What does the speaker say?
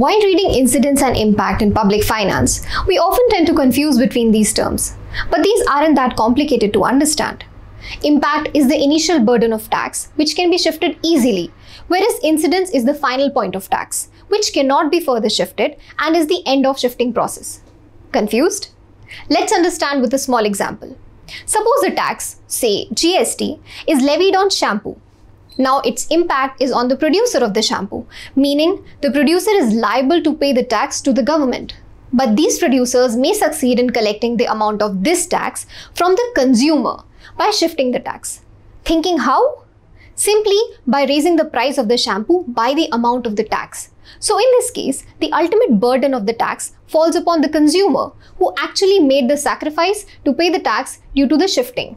While reading incidence and impact in public finance, we often tend to confuse between these terms. But these aren't that complicated to understand. Impact is the initial burden of tax, which can be shifted easily, whereas incidence is the final point of tax, which cannot be further shifted and is the end of shifting process. Confused? Let's understand with a small example. Suppose a tax, say GST, is levied on shampoo now its impact is on the producer of the shampoo, meaning the producer is liable to pay the tax to the government. But these producers may succeed in collecting the amount of this tax from the consumer by shifting the tax. Thinking how? Simply by raising the price of the shampoo by the amount of the tax. So in this case, the ultimate burden of the tax falls upon the consumer who actually made the sacrifice to pay the tax due to the shifting.